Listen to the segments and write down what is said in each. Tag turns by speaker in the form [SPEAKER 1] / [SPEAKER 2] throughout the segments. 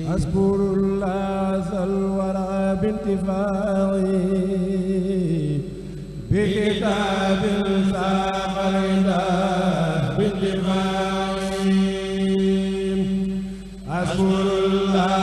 [SPEAKER 1] أذكر الله الورى بانتفاعي بكتاب ساق بانتفاعي. أذكر الله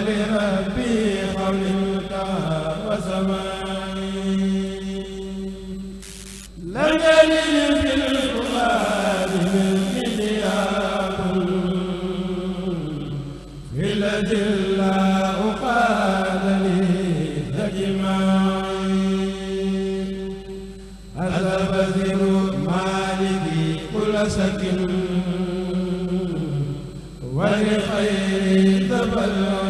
[SPEAKER 1] ولربي قولك وسمائي لم يلد في الفؤاد من ملياب في الذي الله قال لي تجمعي البذر مالكي كل سكن ولخير تبلغ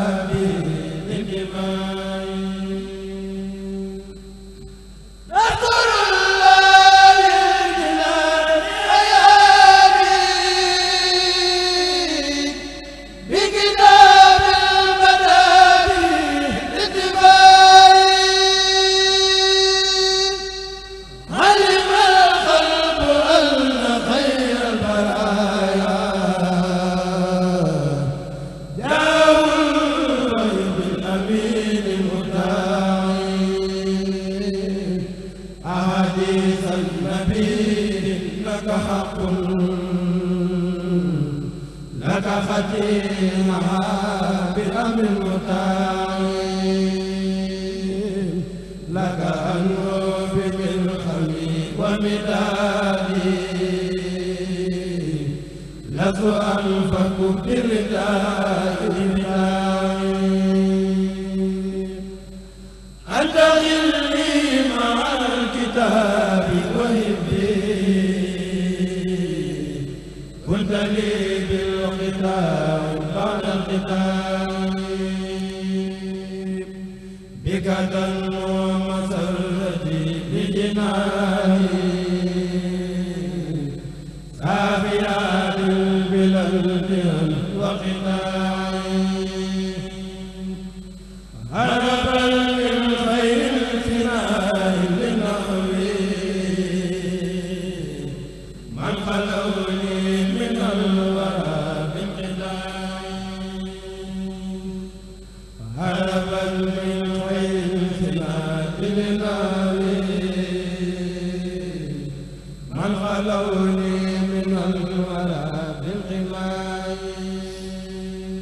[SPEAKER 1] la su am fa ku بعد القتال بك تنمو مسرتي بجناني سافيات البلاد والختام هربا من خير الفناء لنحوي من خلوني من الله من خلوني من الورى